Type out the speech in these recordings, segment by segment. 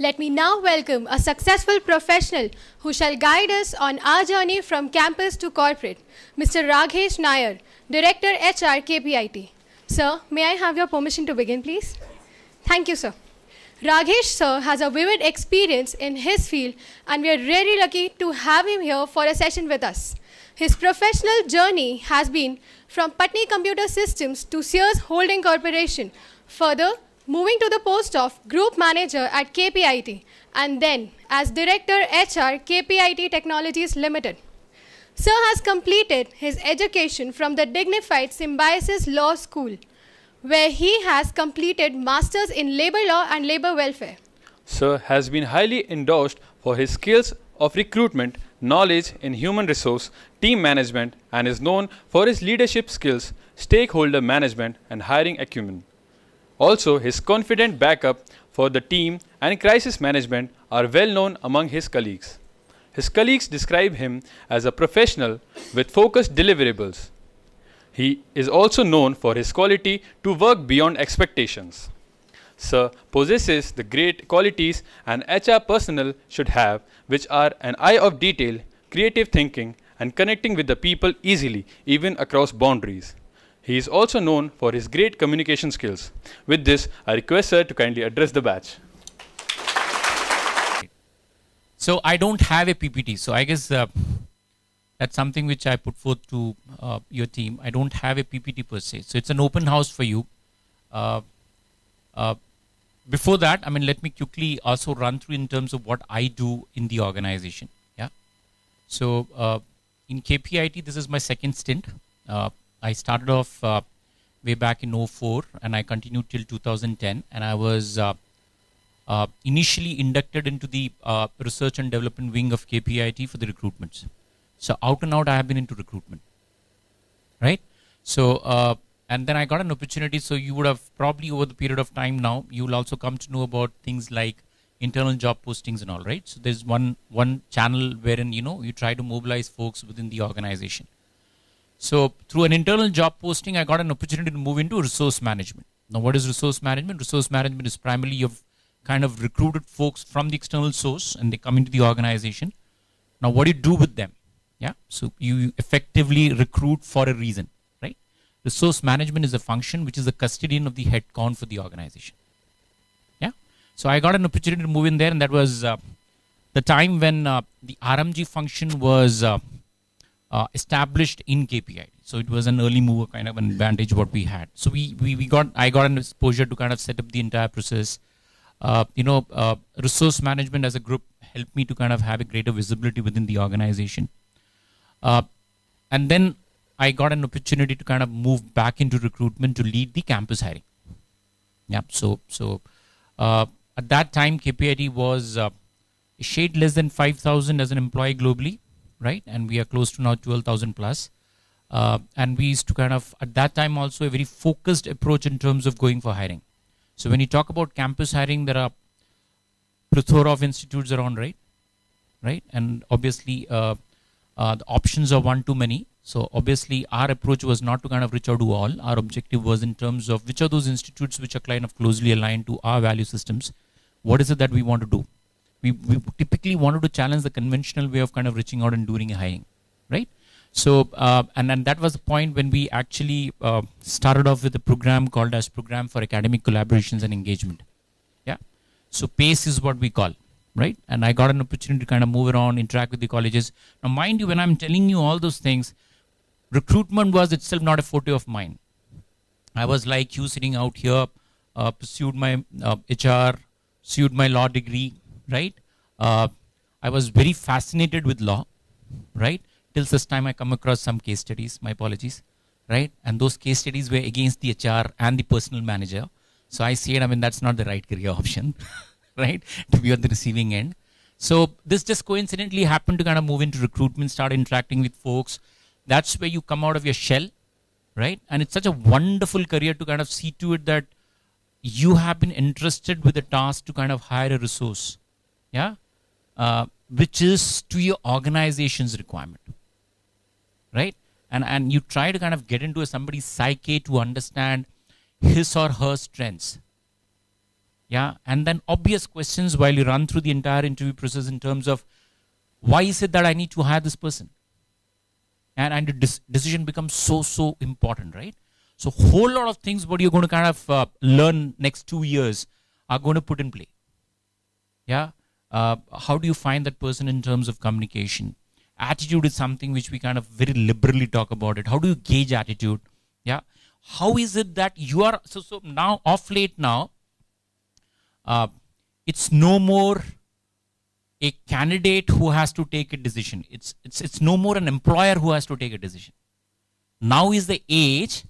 Let me now welcome a successful professional who shall guide us on our journey from campus to corporate, Mr. Raghesh Nair, Director HR KPIT. Sir, may I have your permission to begin, please? Thank you, sir. Raghesh sir has a vivid experience in his field and we are really lucky to have him here for a session with us. His professional journey has been from Patni Computer Systems to Sears Holding Corporation, further moving to the post of Group Manager at KPIT and then as Director HR KPIT Technologies Limited. Sir has completed his education from the dignified Symbiosis Law School where he has completed Masters in Labor Law and Labor Welfare. Sir has been highly endorsed for his skills of recruitment, knowledge in human resource, team management, and is known for his leadership skills, stakeholder management, and hiring acumen. Also, his confident backup for the team and crisis management are well known among his colleagues. His colleagues describe him as a professional with focused deliverables he is also known for his quality to work beyond expectations. Sir possesses the great qualities an HR personnel should have, which are an eye of detail, creative thinking, and connecting with the people easily, even across boundaries. He is also known for his great communication skills. With this, I request Sir to kindly address the batch. So I don't have a PPT. So I guess uh, that's something which I put forth to uh, your team. I don't have a PPT per se, so it's an open house for you. Uh, uh, before that, I mean, let me quickly also run through in terms of what I do in the organization. Yeah. So uh, in KPIT, this is my second stint. Uh, I started off uh, way back in 04 and I continued till 2010, and I was initially inducted into the research and development wing of KPIT for the recruitments. So out and out, I have been into recruitment, right? So uh, and then I got an opportunity. So you would have probably over the period of time now, you will also come to know about things like internal job postings and all, right? So there's one one channel wherein you know you try to mobilize folks within the organization. So through an internal job posting, I got an opportunity to move into resource management. Now, what is resource management? Resource management is primarily you've kind of recruited folks from the external source and they come into the organization. Now, what do you do with them? Yeah. So you effectively recruit for a reason, right? Resource management is a function which is the custodian of the head count for the organization. Yeah. So I got an opportunity to move in there, and that was uh, the time when uh, the RMG function was uh, uh established in KPIT. So it was an early mover kind of an advantage what we had. So we, we, we got I got an exposure to kind of set up the entire process. Uh, you know, uh, resource management as a group helped me to kind of have a greater visibility within the organization. Uh, and then I got an opportunity to kind of move back into recruitment to lead the campus hiring. Yeah. So so uh, at that time, KPIT was uh, a shade less than 5,000 as an employee globally, right? And we are close to now 12,000 plus. Uh, and we used to kind of at that time also a very focused approach in terms of going for hiring. So when you talk about campus hiring, there are plethora of institutes around, right? Right, and obviously uh, uh, the options are one too many. So obviously our approach was not to kind of reach out to all. Our objective was in terms of which are those institutes which are kind of closely aligned to our value systems. What is it that we want to do? We, we typically wanted to challenge the conventional way of kind of reaching out and doing a hiring, right? So uh, and and that was the point when we actually uh, started off with a program called as Program for Academic Collaborations and Engagement. Yeah. So PACE is what we call right? And I got an opportunity to kind of move around, interact with the colleges. Now, mind you, when I'm telling you all those things, recruitment was itself not a forte of mine. I was like you sitting out here, uh, pursued my uh, HR, pursued my law degree, right? Uh, I was very fascinated with law, right? Till this time I come across some case studies, my apologies, right? And those case studies were against the HR and the personal manager. So I said, I mean, that's not the right career option. right? To be on the receiving end. So this just coincidentally happened to kind of move into recruitment, start interacting with folks. That's where you come out of your shell, right? And it's such a wonderful career to kind of see to it that you have been interested with a task to kind of hire a resource, yeah, uh, which is to your organization's requirement, right? And and you try to kind of get into somebody's psyche to understand his or her strengths, Yeah, and then obvious questions while you run through the entire interview process in terms of why is it that I need to hire this person? And, and the dis- decision becomes so, so important, right? So, whole lot of things what you're going to kind of uh, learn next two years are going to put in play. Yeah, uh, how do you find that person in terms of communication? Attitude is something which we kind of very liberally talk about it. How do you gauge attitude? Yeah, how is it that you are so so now off late now? Uh, it's no more a candidate who has to take a decision. It's, it's, it's no more an employer who has to take a decision. Now is the age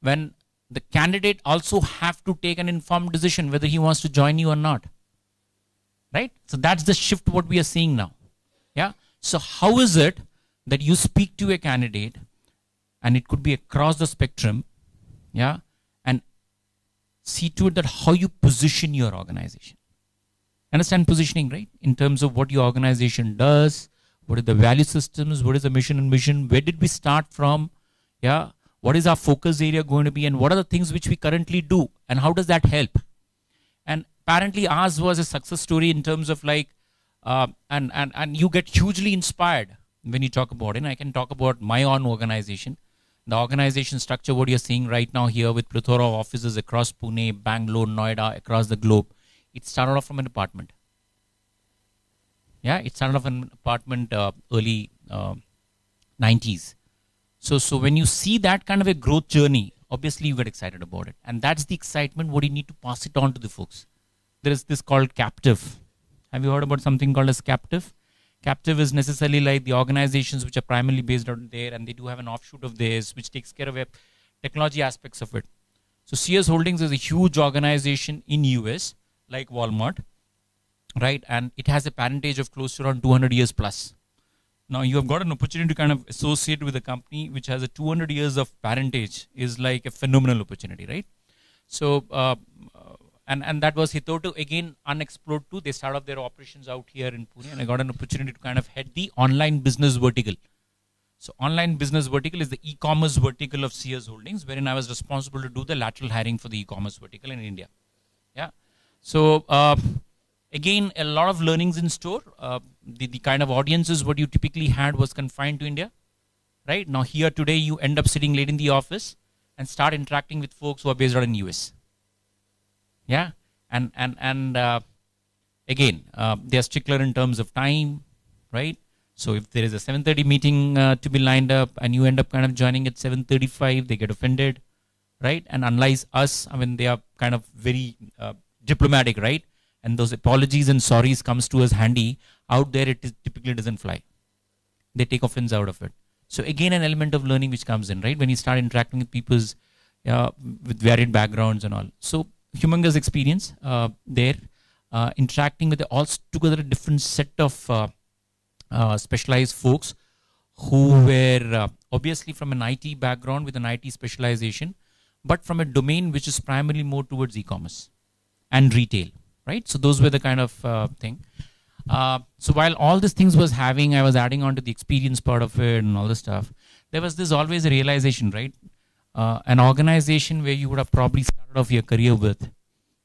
when the candidate also have to take an informed decision whether he wants to join you or not. Right? So that's the shift what we are seeing now. Yeah. So how is it that you speak to a candidate and it could be across the spectrum, yeah, and see to it that how you position your organization understand positioning, right? In terms of what your organization does, what are the value systems, what is the mission and vision, where did we start from? Yeah. What is our focus area going to be, and what are the things which we currently do, and how does that help? Apparently, ours was a success story in terms of like, uh, and, and, and you get hugely inspired when you talk about it. And I can talk about my own organization. The organization structure, what you're seeing right now here with plethora of offices across Pune, Bangalore, Noida, across the globe it started off from an apartment. Yeah, it started off an apartment uh, early uh, 90s. So, so when you see that kind of a growth journey, obviously you get excited about it, and that's the excitement. What you need to pass it on to the folks. There is this called captive. Have you heard about something called as captive? Captive is necessarily like the organizations which are primarily based out there, and they do have an offshoot of theirs which takes care of technology aspects of it. So Sears Holdings is a huge organization in US like Walmart, right? And it has a parentage of close to around 200 years plus. Now you have got an opportunity to kind of associate with a company which has a 200 years of parentage is like a phenomenal opportunity, right? So, uh, and and that was hitherto again unexplored too. They started their operations out here in Pune, and I got an opportunity to kind of head the online business vertical. So, online business vertical is the e-commerce vertical of Sears Holdings, wherein I was responsible to do the lateral hiring for the e-commerce vertical in India. Yeah. So uh, again, a lot of learnings in store. Uh, the, the kind of audiences what you typically had was confined to India, right? Now here today you end up sitting late in the office and start interacting with folks who are based out in US. Yeah, and and and uh, again, uh, they are stickler in terms of time, right? So if there is a 7:30 meeting uh, to be lined up and you end up kind of joining at 7:35, they get offended, right? And unlike us, I mean, they are kind of very uh, diplomatic, right? And those apologies and sorries comes to us handy. Out there, it typically doesn't fly. They take offense out of it. So again, an element of learning which comes in, right? When you start interacting with people's uh, with varied backgrounds and all. So humongous experience uh, there, uh, interacting with all together a different set of uh, specialized folks who were obviously from an IT background with an IT specialization, but from a domain which is primarily more towards e-commerce and retail, right? So those were the kind of thing. Uh, so while all these things was having, I was adding on to the experience part of it and all this stuff. There was this always a realization, right? Uh, an organization where you would have probably started off your career with,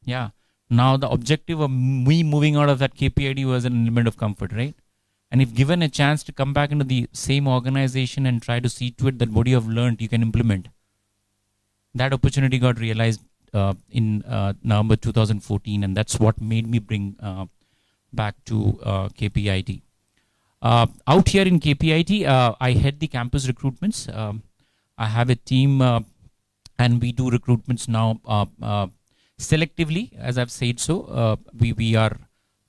yeah. Now the objective of me moving out of that KPIT was an element of comfort, right? And if given a chance to come back into the same organization and try to see to it that what you have learned you can implement, that opportunity got realized uh, in uh, November 2014, and that's what made me bring uh, back to KPIT. out here in KPIT, I head the campus recruitments. Um, I have a team, and we do recruitments now selectively, as I've said so. we we are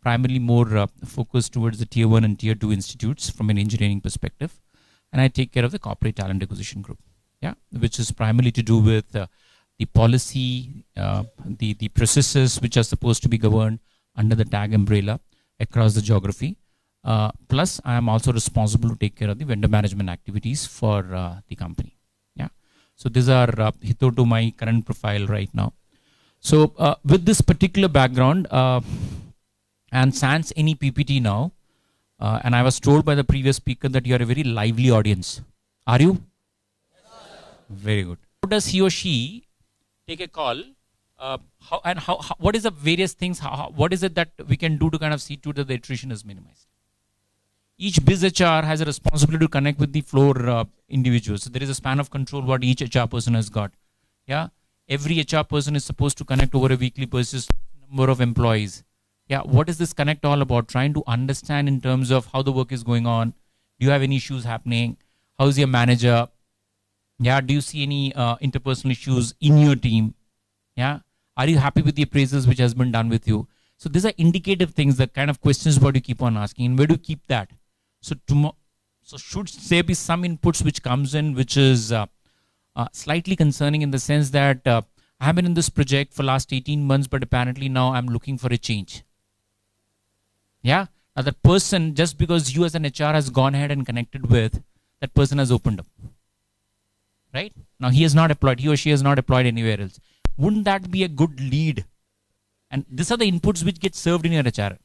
primarily more uh, focused towards the tier one and tier two institutes from an engineering perspective. And I take care of the corporate talent acquisition group, yeah, which is primarily to do with uh, the policy, uh, the, the processes which are supposed to be governed under the tag umbrella across the geography. Uh, plus, I am also responsible to take care of the vendor management activities for uh, the company. So these are uh, to my current profile right now. So uh, with this particular background, uh, and sans any PPT now, uh, and I was told by the previous speaker that you are a very lively audience. Are you? Very good. How does he or she take a call uh, how and how, how what is the various things how, what is it that we can do to kind of see to that the attrition is minimized each biz hr has a responsibility to connect with the floor uh, individuals. So there is a span of control what each hr person has got. Yeah? Every hr person is supposed to connect over a weekly basis number of employees. Yeah? What is this connect all about? Trying to understand in terms of how the work is going on. Do you have any issues happening? How's your manager? Yeah? Do you see any uh, interpersonal issues in your team? Yeah? Are you happy with the appraisals which has been done with you? So these are indicative things the kind of questions what you keep on asking. And where do you keep that so tomorrow so should there be some inputs which comes in which is uh, uh, slightly concerning in the sense that uh, i have been in this project for last 18 months but apparently now i'm looking for a change. Yeah? Now that person just because you as an hr has gone ahead and connected with that person has opened up. Right? Now he is not employed he or she is not employed anywhere else. Wouldn't that be a good lead? And these are the inputs which get served in your HR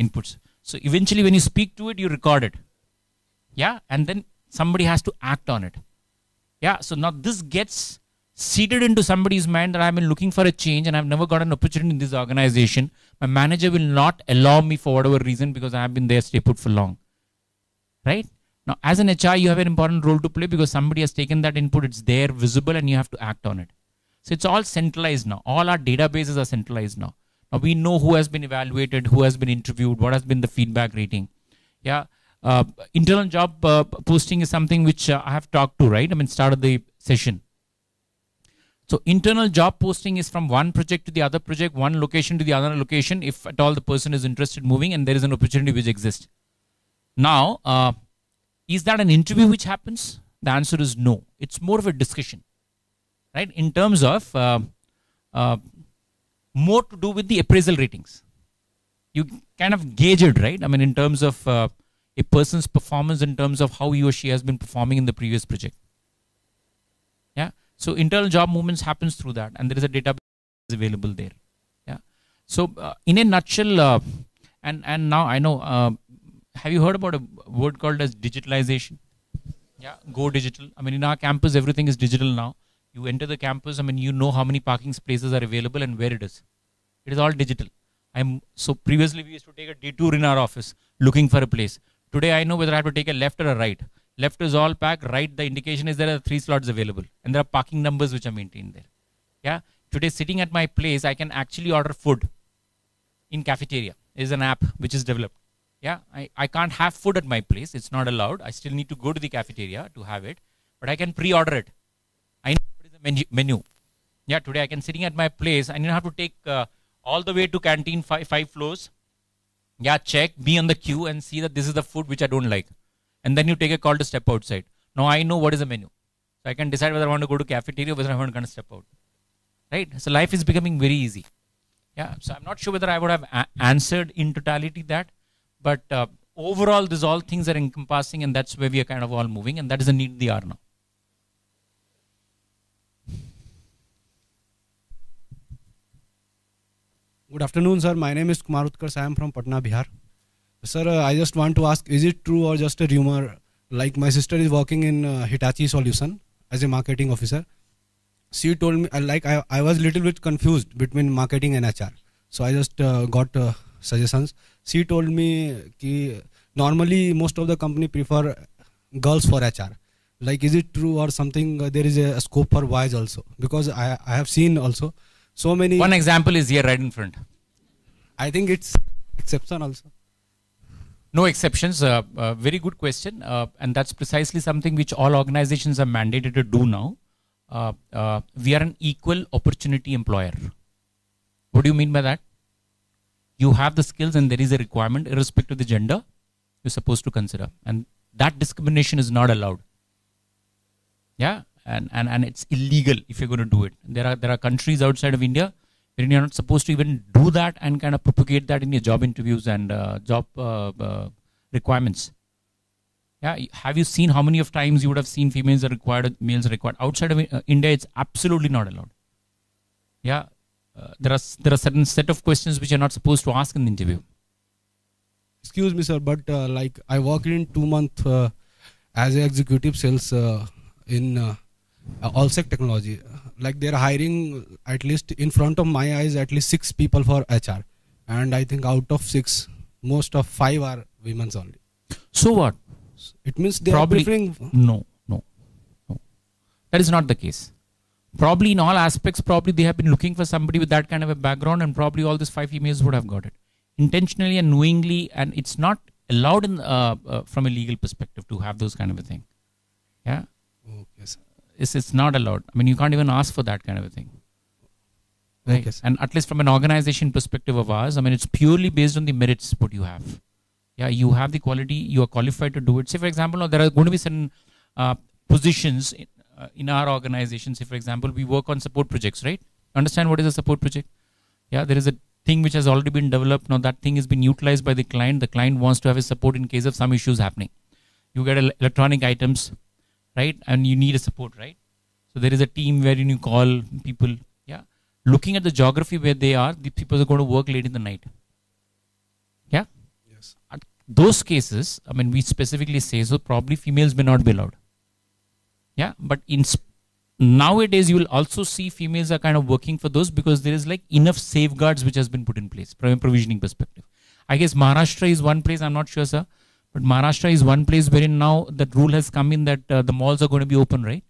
inputs. So eventually, when you speak to it, you record it. Yeah, and then somebody has to act on it. Yeah, so now this gets seeded into somebody's mind that I've been looking for a change and I've never got an opportunity in this organization. My manager will not allow me for whatever reason because I have been there stay put for long. Right? Now, as an HR, you have an important role to play because somebody has taken that input, it's there, visible, and you have to act on it. So it's all centralized now. All our databases are centralized now. Now we know who has been evaluated, who has been interviewed, what has been the feedback rating. Yeah. Uh, internal job uh, posting is something which uh, I have talked to, right? I mean, started the session. So internal job posting is from one project to the other project, one location to the other location, if at all the person is interested moving and there is an opportunity which exists. Now, uh, is that an interview which happens? The answer is no. It's more of a discussion right? In terms of uh, uh, more to do with the appraisal ratings. You kind of gauge it, right? I mean, in terms of uh, a person's performance, in terms of how he or she has been performing in the previous project. Yeah. So internal job movements happens through that, and there is a database available there. Yeah. So uh, in a nutshell, uh, and and now I know. Uh, have you heard about a word called as digitalization? Yeah, go digital. I mean, in our campus, everything is digital now you enter the campus, I mean, you know how many parking spaces are available and where it is. It is all digital. I'm so previously we used to take a detour in our office looking for a place. Today I know whether I have to take a left or a right. Left is all packed. Right, the indication is there are three slots available, and there are parking numbers which are maintained there. Yeah. Today, sitting at my place, I can actually order food in cafeteria. Is an app which is developed. Yeah, I, I can't have food at my place. It's not allowed. I still need to go to the cafeteria to have it, but I can pre-order it. I know menu. Yeah, today I can sitting at my place and you have to take uh, all the way to canteen five, five floors. Yeah, check, be on the queue and see that this is the food which I don't like. And then you take a call to step outside. Now I know what is the menu. So I can decide whether I want to go to cafeteria or whether I want to step out. Right? So life is becoming very easy. Yeah, so I'm not sure whether I would have answered in totality that. But uh, overall, these all things are encompassing and that's where we are kind of all moving and that is the need the hour now. Good afternoon, sir. My name is Kumar Utkarsh. I am from Patna, Bihar. Sir, uh, I just want to ask, is it true or just a rumor? Like my sister is working in uh, Hitachi Solution as a marketing officer. She told me, uh, like I, I was a little bit confused between marketing and HR. So I just uh, got uh, suggestions. She told me that normally most of the company prefer girls for HR. Like, is it true or something? There is a, a scope for boys also because I, I have seen also so many. One example is here right in front. I think it's exception also. No exceptions. Uh, uh, very good question. Uh, and that's precisely something which all organizations are mandated to do now. Uh, uh, we are an equal opportunity employer. What do you mean by that? You have the skills and there is a requirement, irrespective of the gender, you're supposed to consider. And that discrimination is not allowed. Yeah and, and, and it's illegal if you're going to do it. There are there are countries outside of India where you're not supposed to even do that and kind of propagate that in your job interviews and uh, job uh, uh, requirements. Yeah, have you seen how many of times you would have seen females are required, males are required outside of uh, India? It's absolutely not allowed. Yeah, uh, there are there are certain set of questions which you're not supposed to ask in the interview. Excuse me, sir, but uh, like I worked in two months as an executive sales in uh, Allsec technology. Like they're hiring at least in front of my eyes at least six people for HR, and I think out of six, most of five are women's only. So what? It means they Probably- are preferring. No, no, no. That is not the case. Probably in all aspects, probably they have been looking for somebody with that kind of a background, and probably all these five females would have got it intentionally and knowingly, and it's not allowed in uh, uh, from a legal perspective to have those kind of a thing. Yeah. It's it's not allowed. I mean, you can't even ask for that kind of a thing. Right? And at least from an organization perspective of ours, I mean, it's purely based on the merits what you have. Yeah, you have the quality, you are qualified to do it. Say, for example, now there are going to be certain uh, positions in, uh, in our organization. Say, for example, we work on support projects, right? Understand what is a support project? Yeah, there is a thing which has already been developed. Now that thing has been utilized by the client. The client wants to have a support in case of some issues happening. You get electronic items, right? And you need a support, right? So there is a team wherein you call people. Yeah, looking at the geography where they are, the people are going to work late in the night. Yeah, Yes. at those cases, I mean, we specifically say so. Probably females may not be allowed. Yeah, but in sp- nowadays you will also see females are kind of working for those because there is like enough safeguards which has been put in place from a provisioning perspective. I guess Maharashtra is one place. I'm not sure, sir, but Maharashtra is one place wherein now that rule has come in that uh, the malls are going to be open, right?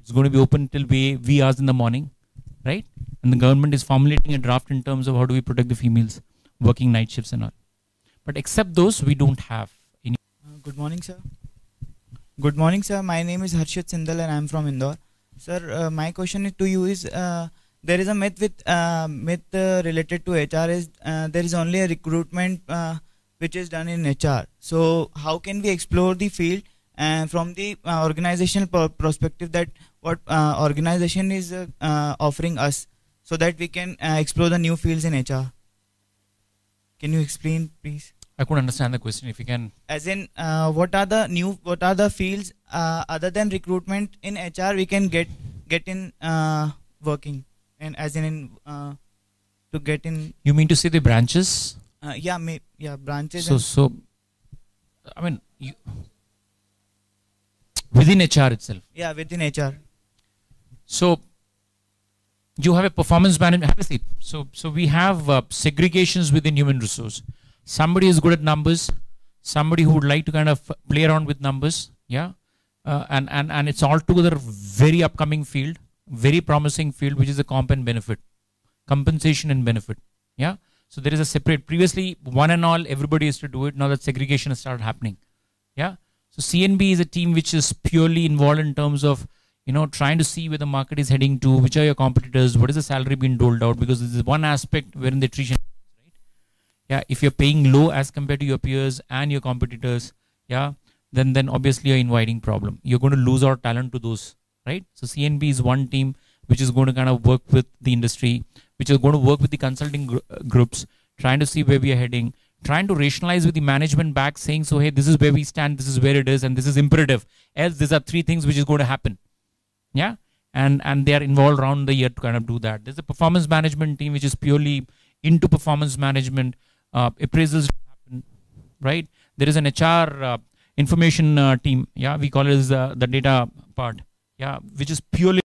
It's going to be open till we we hours in the morning, right? And the government is formulating a draft in terms of how do we protect the females working night shifts and all. But except those, we don't have any. Uh, Good morning, sir. Good morning, sir. My name is Harshit Sindal and I am from Indore. Sir, uh, my question to you is uh, there is a myth with uh, myth uh, related to HR is there is only a recruitment which is done in HR. So how can we explore the field uh, from the uh, organizational per- perspective that what uh, organization is uh, offering us so that we can uh, explore the new fields in HR? Can you explain, please? I couldn't understand the question. If you can, as in uh, what are the new what are the fields uh, other than recruitment in hr we can get get in uh, working and as in, in uh, to get in you mean to say the branches? Uh, yeah may, yeah branches So, so, I mean, you, within HR itself. yeah within hr So you have a performance management. Have a seat. So so we have uh, segregations within human resource. Somebody is good at numbers. Somebody who would like to kind of play around with numbers. Yeah, uh, and and and it's altogether very upcoming field, very promising field, which is the comp and benefit, compensation and benefit. Yeah. So there is a separate. Previously, one and all, everybody used to do it. Now that segregation has started happening. Yeah. So CNB is a team which is purely involved in terms of you know trying to see where the market is heading to, which are your competitors, what is the salary being doled out, because this is one aspect wherein the attrition, right? Yeah, if you're paying low as compared to your peers and your competitors, yeah, then then obviously you're inviting problem. You're going to lose out talent to those, right? So CNB is one team which is going to kind of work with the industry, which is going to work with the consulting gr- uh, groups, trying to see where we are heading, trying to rationalize with the management back, saying, so hey, this is where we stand, this is where it is, and this is imperative. Else, these are three things which is going to happen. Yeah, and and they are involved around the year to kind of do that. There's a performance management team which is purely into performance management. Uh, appraisals right? There is an HR uh, information uh, team. Yeah, we call it as uh, the data part. Yeah, which is purely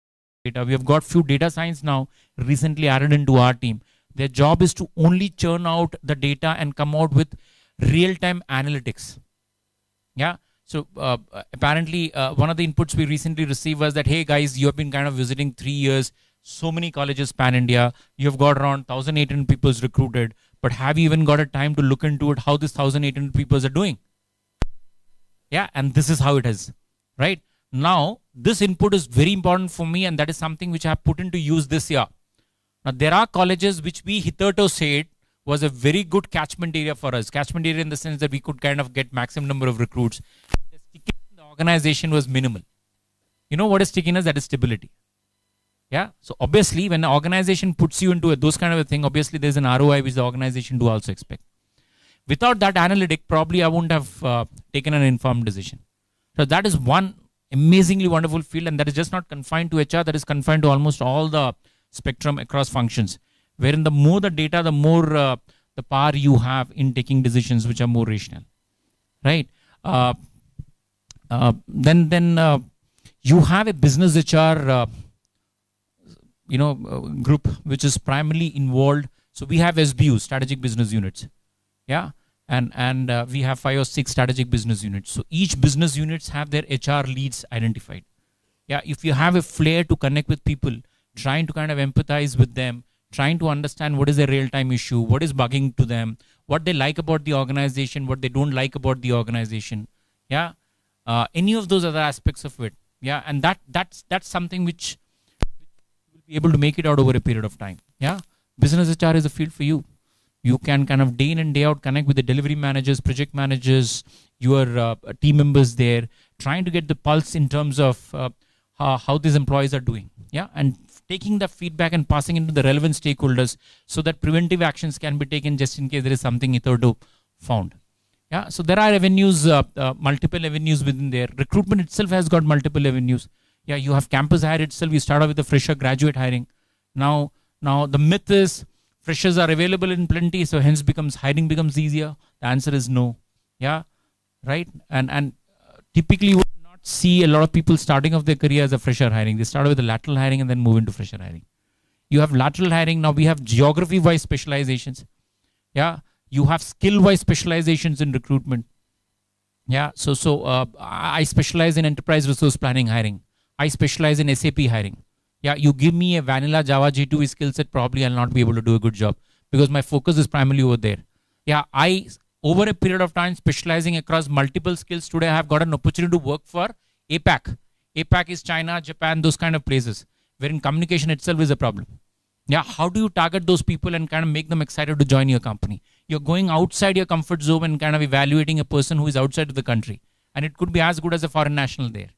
data. We have got few data science now recently added into our team. Their job is to only churn out the data and come out with real-time analytics. Yeah. So uh, apparently, uh, one of the inputs we recently received was that, hey guys, you have been kind of visiting three years, so many colleges pan India. You have got around 1,800 people recruited, but have you even got a time to look into it how this 1,800 people are doing? Yeah, and this is how it is, right? Now, this input is very important for me, and that is something which I have put into use this year. Now, there are colleges which we hitherto said was a very good catchment area for us. Catchment area in the sense that we could kind of get maximum number of recruits. The stickiness in the organization was minimal. You know what is stickiness? That is stability. Yeah. So obviously, when an organization puts you into a, those kind of a thing, obviously there's an ROI which the organization do also expect. Without that analytic, probably I wouldn't have uh, taken an informed decision. So that is one amazingly wonderful field, and that is just not confined to HR. That is confined to almost all the spectrum across functions. Wherein the more the data, the more uh, the power you have in taking decisions which are more rational, right? Uh, uh, then then uh, you have a business HR, uh, you know, uh, group which is primarily involved. So we have SBU, strategic business units, yeah, and and we have five or six strategic business units. So each business units have their HR leads identified. Yeah, if you have a flair to connect with people, trying to kind of empathize with them, trying to understand what is their real time issue, what is bugging to them, what they like about the organization, what they don't like about the organization. Yeah, uh, any of those other aspects of it. Yeah, and that that's that's something which will be able to make it out over a period of time. Yeah, business HR is a field for you. You can kind of day in and day out connect with the delivery managers, project managers, your uh, team members there, trying to get the pulse in terms of uh, how, how these employees are doing. Yeah, and taking the feedback and passing it to the relevant stakeholders so that preventive actions can be taken just in case there is something hitherto found. Yeah, so there are avenues, uh, uh, multiple avenues within there. Recruitment itself has got multiple avenues. Yeah, you have campus hire itself. You start off with the fresher graduate hiring. Now, now the myth is freshers are available in plenty, so hence becomes hiring becomes easier. The answer is no. Yeah, right. And and uh, typically see a lot of people starting off their career as a fresher hiring. They start with a lateral hiring and then move into fresher hiring. You have lateral hiring. Now we have geography-wise specializations. Yeah, you have skill-wise specializations in recruitment. Yeah, so so uh, I specialize in enterprise resource planning hiring. I specialize in SAP hiring. Yeah, you give me a vanilla Java J2 skill set, probably I'll not be able to do a good job because my focus is primarily over there. Yeah, I over a period of time specializing across multiple skills today, I have got an opportunity to work for APAC. APAC is China, Japan, those kind of places wherein communication itself is a problem. Yeah, how do you target those people and kind of make them excited to join your company? You're going outside your comfort zone and kind of evaluating a person who is outside of the country. And it could be as good as a foreign national there.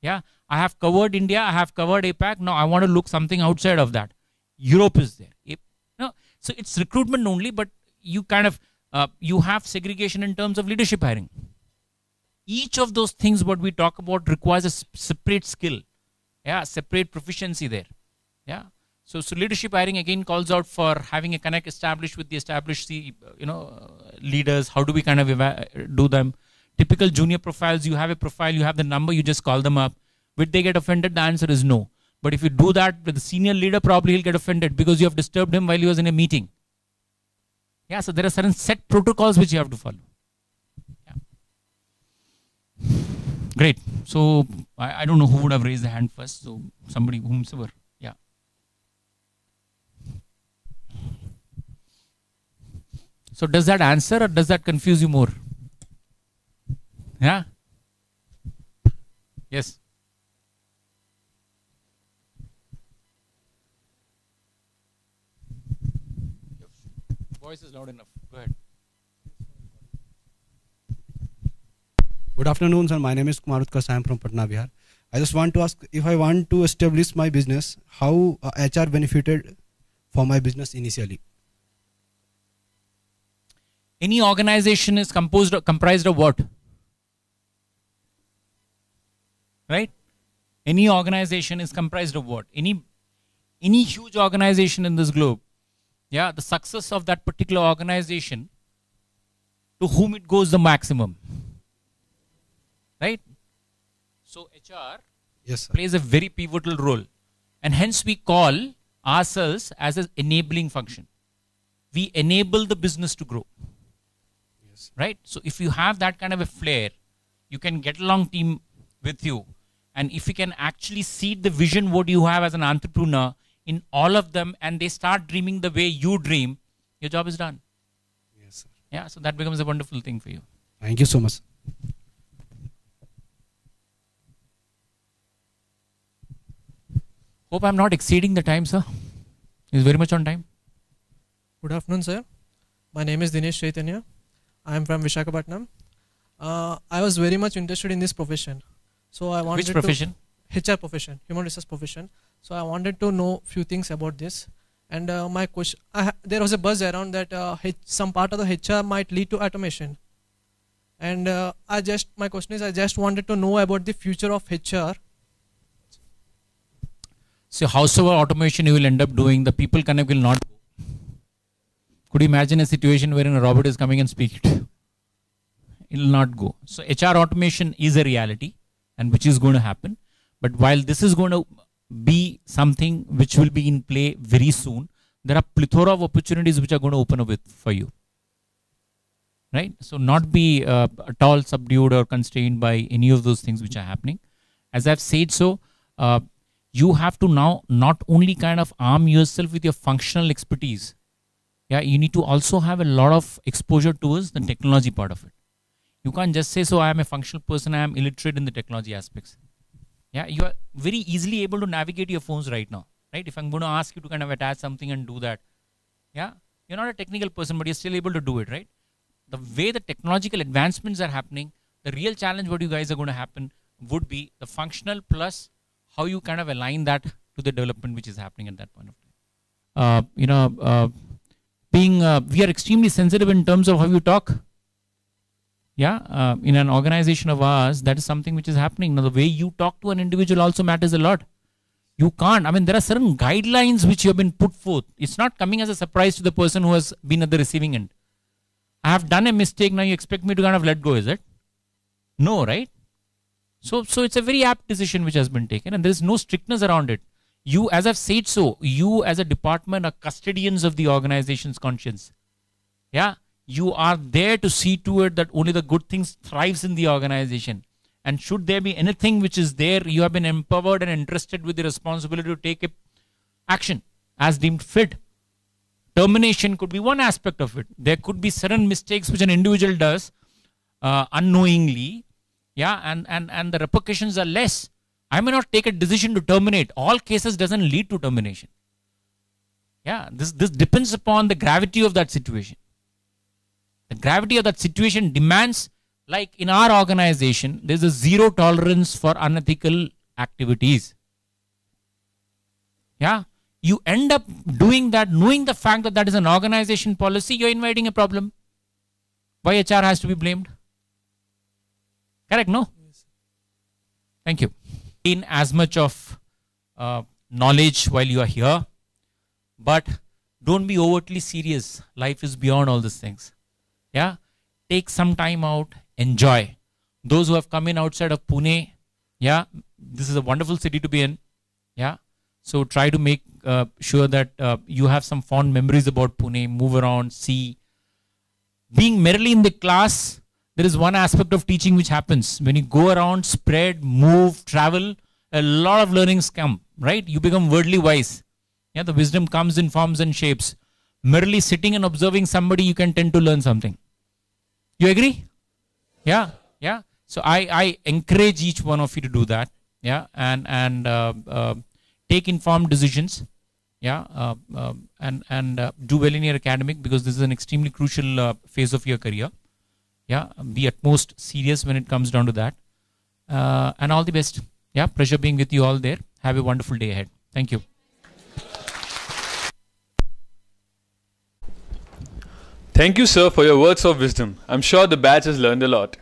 Yeah, I have covered India, I have covered APAC. Now I want to look something outside of that. Europe is there. No, so it's recruitment only, but you kind of uh, you have segregation in terms of leadership hiring. Each of those things what we talk about requires a separate skill, yeah, separate proficiency there, yeah. So, so leadership hiring again calls out for having a connect established with the established, you know, uh, leaders. How do we kind of do them? Typical junior profiles. You have a profile, you have the number, you just call them up. Will they get offended? The answer is no. But if you do that with the senior leader, probably he'll get offended because you have disturbed him while he was in a meeting. Yeah, so there are certain set protocols which you have to follow. Yeah. Great. So I, I don't know who would have raised the hand first. So somebody, whomsoever. Yeah. So does that answer or does that confuse you more? Yeah. Yes. Voice is loud enough. Go ahead. Good afternoon, sir. My name is Kumar Utkarsh. I am from Patna, Bihar. I just want to ask if I want to establish my business, how uh, HR benefited for my business initially? Any organization is composed comprised of what? Right? Any organization is comprised of what? Any any huge organization in this globe, yeah, the success of that particular organization, to whom it goes the maximum. Right? So HR Yes, sir. plays a very pivotal role. And hence we call ourselves as an enabling function. We enable the business to grow. Right? So if you have that kind of a flair, you can get along team with you. And if you can actually see the vision what you have as an entrepreneur in all of them and they start dreaming the way you dream, your job is done. Yes, sir. Yeah, so that becomes a wonderful thing for you. Thank you so much. Hope I'm not exceeding the time, sir. Is very much on time. Good afternoon, sir. My name is Dinesh Chaitanya. I am from Vishakhapatnam. Uh, I was very much interested in this profession. So I wanted Which profession? to HR profession, human resource profession. So I wanted to know few things about this. And uh, my question, there was a buzz around that uh, some part of the HR might lead to automation. And uh, I just, my question is, I just wanted to know about the future of HR. So howsoever automation you will end up doing, the people connect will not. Could you imagine a situation wherein a robot is coming and speaking to you? It will not go. So HR automation is a reality and which is going to happen. But while this is going to be something which will be in play very soon, there are plethora of opportunities which are going to open up with for you. Right? So not be uh, at all subdued or constrained by any of those things which are happening. As I've said so, uh, you have to now not only kind of arm yourself with your functional expertise. Yeah, you need to also have a lot of exposure towards the technology part of it. You can't just say, so I am a functional person, I am illiterate in the technology aspects. Yeah, you are very easily able to navigate your phones right now. Right? If I'm going to ask you to kind of attach something and do that, yeah, you're not a technical person, but you're still able to do it, right? The way the technological advancements are happening, the real challenge what you guys are going to happen would be the functional plus how you kind of align that to the development which is happening at that point of time. Uh, you know, uh, being uh, we are extremely sensitive in terms of how you talk. Yeah, uh, in an organization of ours, that is something which is happening. Now, the way you talk to an individual also matters a lot. You can't. I mean, there are certain guidelines which you have been put forth. It's not coming as a surprise to the person who has been at the receiving end. I have done a mistake. Now you expect me to kind of let go, is it? No, right? So, so it's a very apt decision which has been taken, and there is no strictness around it. You, as I've said so, you as a department are custodians of the organization's conscience. Yeah, you are there to see to it that only the good things thrives in the organization. And should there be anything which is there, you have been empowered and entrusted with the responsibility to take action as deemed fit. Termination could be one aspect of it. There could be certain mistakes which an individual does uh, unknowingly yeah and and and the repercussions are less i may not take a decision to terminate all cases doesn't lead to termination yeah this this depends upon the gravity of that situation the gravity of that situation demands like in our organization there's a zero tolerance for unethical activities yeah you end up doing that knowing the fact that that is an organization policy you're inviting a problem why hr has to be blamed Correct, no? Thank you. In as much of uh, knowledge while you are here, but don't be overtly serious. Life is beyond all these things. Yeah? Take some time out, enjoy. Those who have come in outside of Pune, yeah, this is a wonderful city to be in. Yeah. So try to make uh, sure that uh, you have some fond memories about Pune, move around, see. Being merely in the class there is one aspect of teaching which happens when you go around, spread, move, travel. A lot of learnings come, right? You become worldly wise. Yeah, the wisdom comes in forms and shapes. Merely sitting and observing somebody, you can tend to learn something. You agree? Yeah, yeah. So I, I encourage each one of you to do that. Yeah, and and uh, uh, take informed decisions. Yeah, uh, uh and and uh, do well in your academic because this is an extremely crucial uh, phase of your career yeah be at most serious when it comes down to that and all the best yeah pleasure being with you all there have a wonderful day ahead thank you thank you sir for your words of wisdom. I'm sure the batch has learned a lot